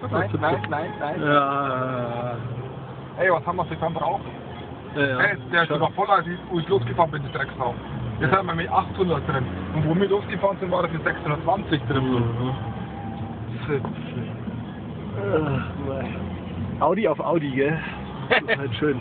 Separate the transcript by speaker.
Speaker 1: Nein, nein, nein, nein.
Speaker 2: Ja,
Speaker 1: Ey, was haben wir für einen Brauch?
Speaker 2: ja, ja.
Speaker 1: Hey, der ist noch voller, wo ich losgefahren bin, die Drecksau. Jetzt haben wir mit 800 drin. Und wo wir losgefahren sind, war er für 620 drin.
Speaker 2: Mhm. Ach. Audi auf Audi, gell? Das ist halt schön.